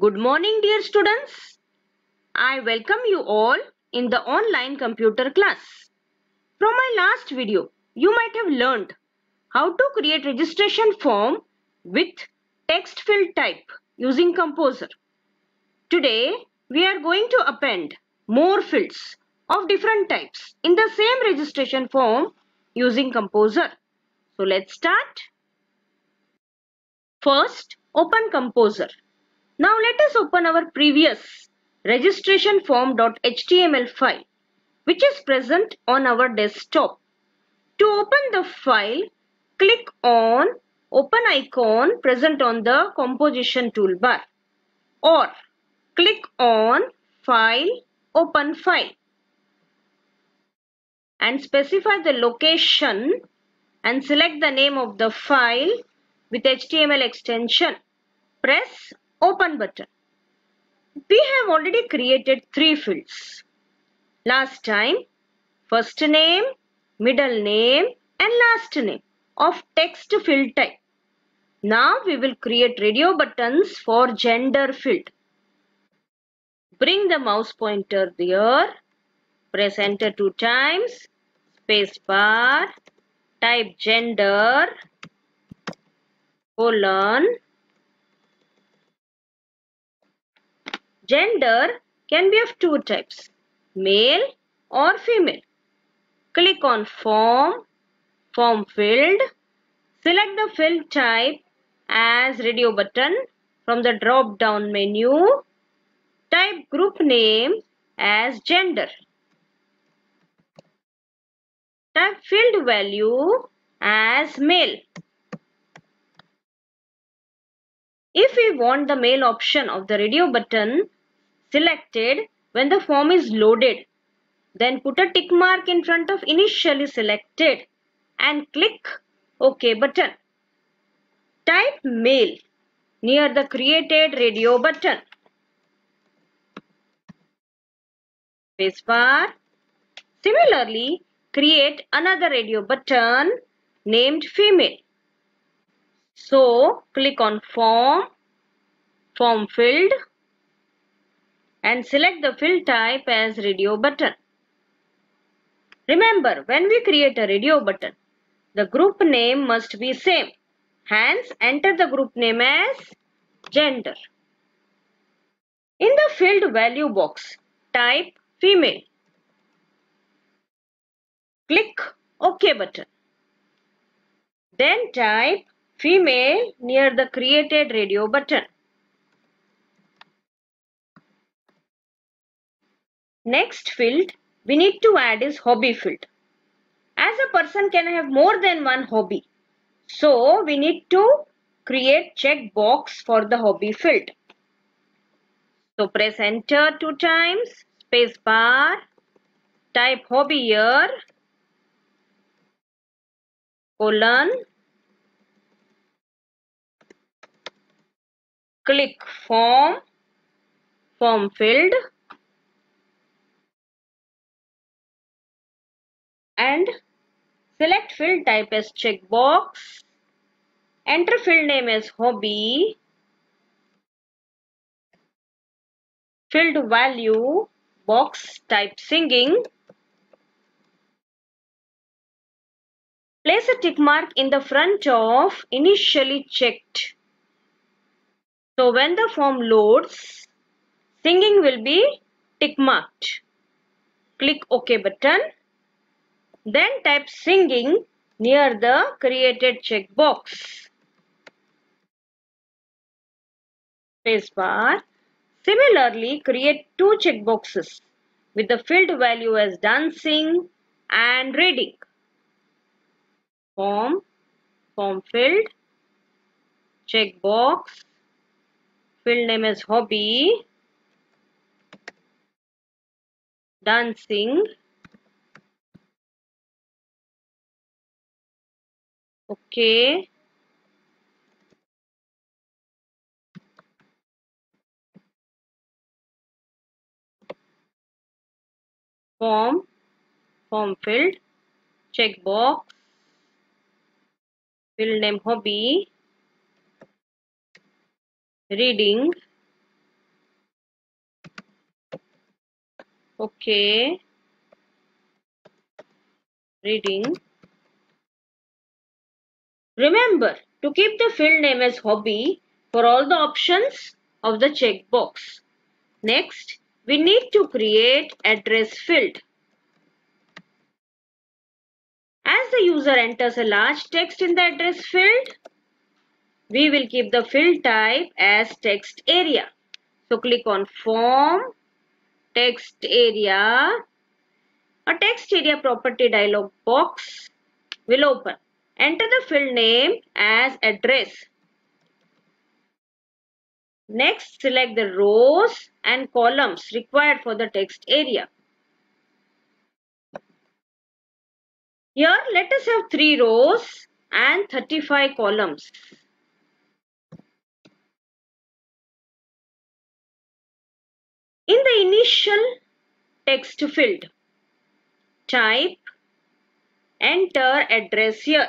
Good morning dear students. I welcome you all in the online computer class. From my last video, you might have learned how to create registration form with text field type using Kompozer. Today, we are going to append more fields of different types in the same registration form using Kompozer. So let's start. First, open Kompozer. Now let us open our previous registration form.html file which is present on our desktop. To open the file, click on open icon present on the composition toolbar or click on file open file and specify the location and select the name of the file with HTML extension. Press open button. We have already created three fields. Last time, first name, middle name and last name of text field type. Now we will create radio buttons for gender field. Bring the mouse pointer there. Press enter two times. Space bar. Type gender. Colon. Gender can be of two types. Male or female. Click on form. Form field. Select the field type as radio button from the drop down menu. Type group name as gender. Type field value as male. If we want the male option of the radio button selected when the form is loaded, then put a tick mark in front of initially selected and click OK button. Type male near the created radio button. Spacebar. Similarly, create another radio button named female. So, click on form, form field and select the fill type as radio button. Remember, when we create a radio button, the group name must be same. Hence, enter the group name as gender. In the field value box, type female. Click OK button. Then type female near the created radio button. Next field we need to add is hobby field. As a person can have more than one hobby. So we need to create check box for the hobby field. So press enter two times, space bar, type hobby here, colon, click form, form field and select field type as checkbox, enter field name as hobby, field value box type singing, place a tick mark in the front of initially checked. So when the form loads, singing will be tick marked. Click OK button then type singing near the created checkbox. Spacebar. Similarly, create two checkboxes with the field value as dancing and reading. Form, form field, checkbox, field name as hobby, dancing, okay. Form. Form field. Checkbox. Field name hobby. Reading. Okay. Reading. Remember to keep the field name as hobby for all the options of the checkbox. Next, we need to create address field. As the user enters a large text in the address field, we will keep the field type as text area. So click on form, text area. A text area property dialog box will open. Enter the field name as address. Next, select the rows and columns required for the text area. Here, let us have 3 rows and 35 columns. In the initial text field, type enter address here.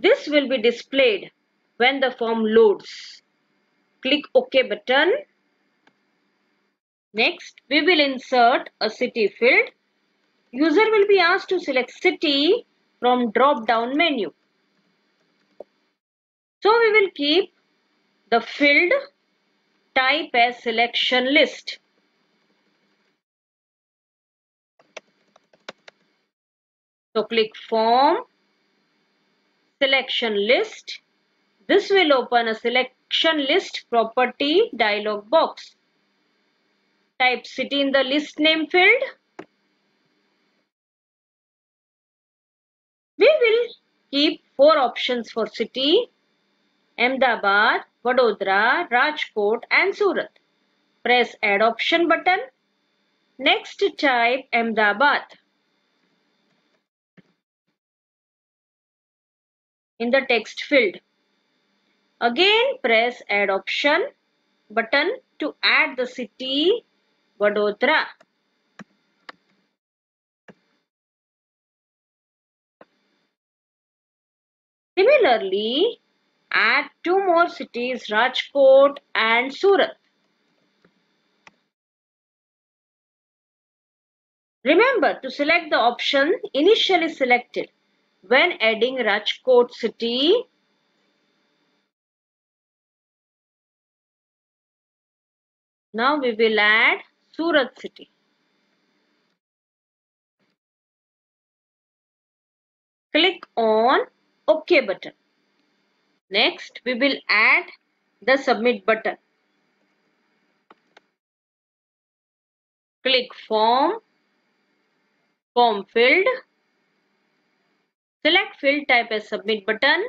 This will be displayed when the form loads. Click OK button. Next, we will insert a city field. User will be asked to select city from drop down menu. So we will keep the field type as selection list. So click form, selection list. This will open a selection list property dialog box. Type city in the list name field. We will keep four options for city Ahmedabad, Vadodara, Rajkot and Surat. Press add option button. Next type Ahmedabad. In the text field. Again press add option button to add the city Vadodara. Similarly, add two more cities Rajkot and Surat. Remember to select the option initially selected when adding Rajkot city. Now we will add Surat city. Click on OK button. Next, we will add the submit button. Click form, form field. Select field type as submit button.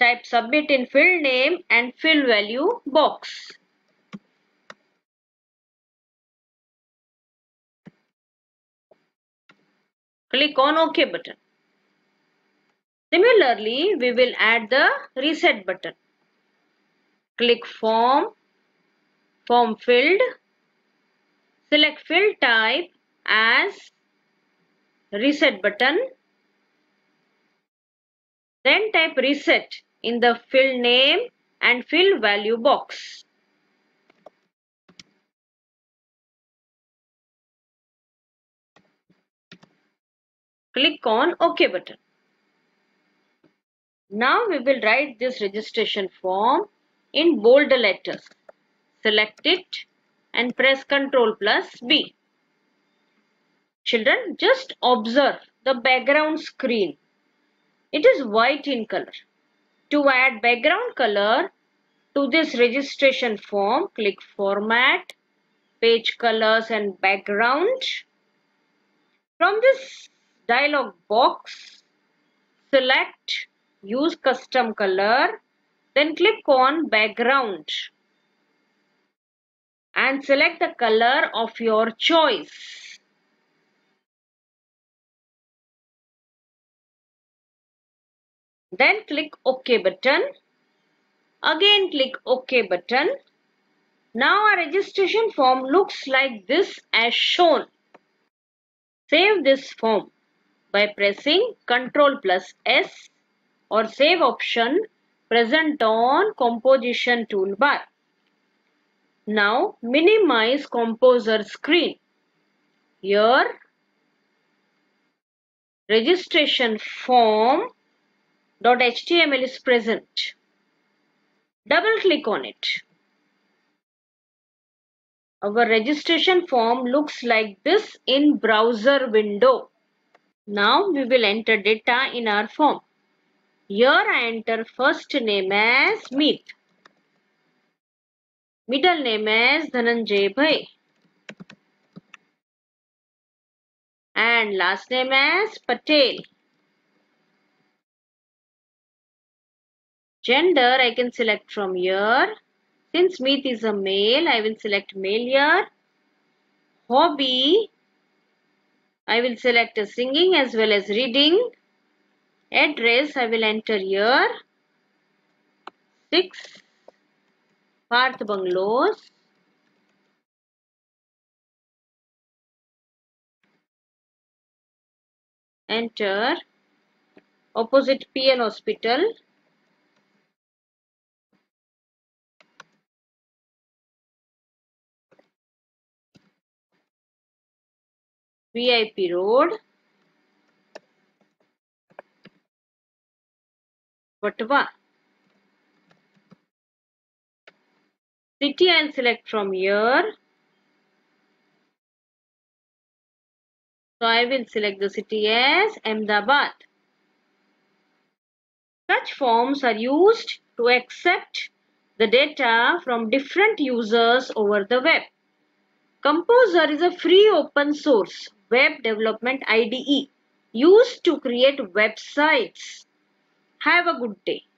Type submit in field name and field value box. Click on OK button. Similarly, we will add the reset button. Click form, form field, select field type as reset button. Then type reset in the field name and fill value box. Click on OK button. Now we will write this registration form in bold letters. Select it and press Ctrl plus B. Children, just observe the background screen. It is white in color. To add background color to this registration form, click Format, Page Colors and Background. From this dialog box, select use custom color then click on background and select the color of your choice. Then click OK button. Again click OK button. Now our registration form looks like this as shown. Save this form by pressing Ctrl plus S or save option present on composition toolbar. Now minimize Kompozer screen. Here registration form .html is present. Double click on it. Our registration form looks like this in browser window. Now we will enter data in our form. Here I enter first name as Meet. Middle name as Dhananjay Bhai. And last name as Patel. Gender I can select from here. Since Meet is a male, I will select male here. Hobby, I will select a singing as well as reading. Address, I will enter here. 6 Parth Bungalows. Enter opposite PL Hospital. VIP Road, Vatva. City I'll select from here. So I will select the city as Ahmedabad. Such forms are used to accept the data from different users over the web. Kompozer is a free open source web development IDE used to create websites. Have a good day.